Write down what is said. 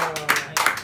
Wow.